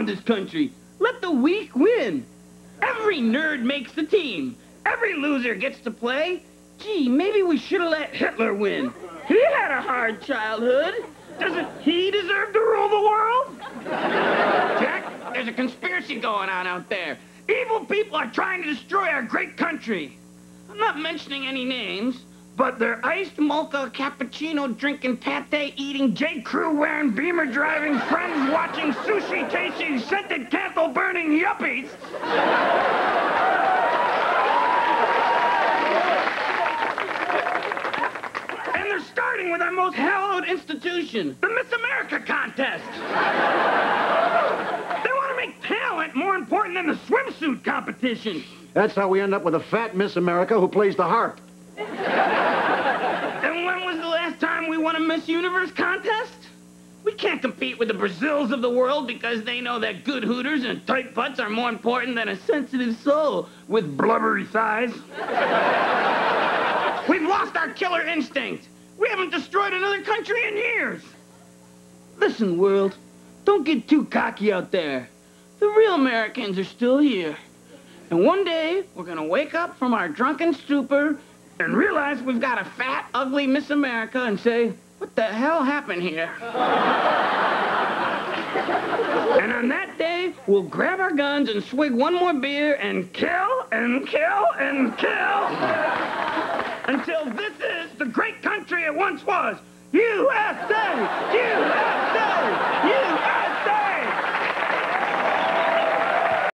with this country? Let the weak win. Every nerd makes the team. Every loser gets to play. Gee, maybe we should have let Hitler win. He had a hard childhood. Doesn't he deserve to rule the world? Jack, there's a conspiracy going on out there. Evil people are trying to destroy our great country. I'm not mentioning any names, but they're iced mocha, cappuccino drinking, pate eating, J. Crew wearing, Beamer driving, friends watching, sushi tasting, scented candle burning yuppies. And they're starting with our most hallowed institution, the Miss America contest. They want to make talent more important than the swimsuit competition. That's how we end up with a fat Miss America who plays the harp. A Miss Universe contest? We can't compete with the Brazils of the world because they know that good hooters and tight butts are more important than a sensitive soul with blubbery thighs. We've lost our killer instinct. We haven't destroyed another country in years. Listen, world, don't get too cocky out there. The real Americans are still here. And one day, we're gonna wake up from our drunken stupor and realize we've got a fat, ugly Miss America and say, what the hell happened here? and on that day, we'll grab our guns and swig one more beer and kill and kill and kill until this is the great country it once was. USA! USA!